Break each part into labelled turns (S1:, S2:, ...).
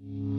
S1: Mm-hmm.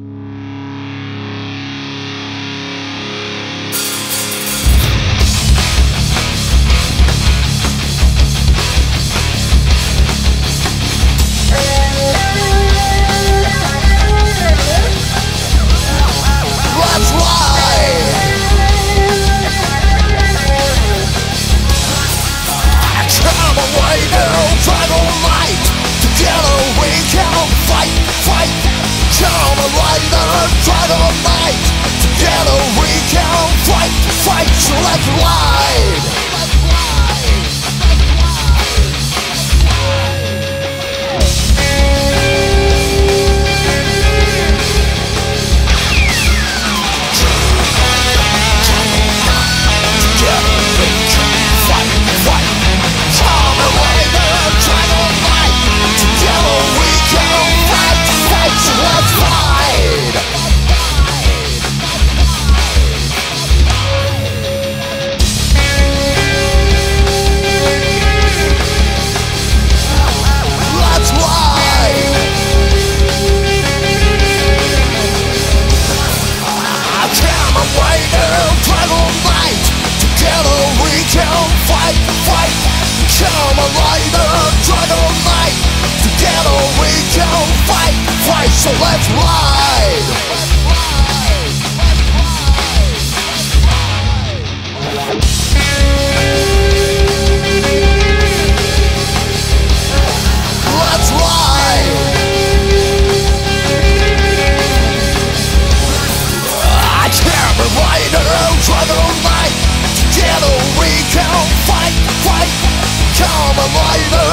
S1: try to fight Together we can fight, fight like life fight, fight. fight, come alive.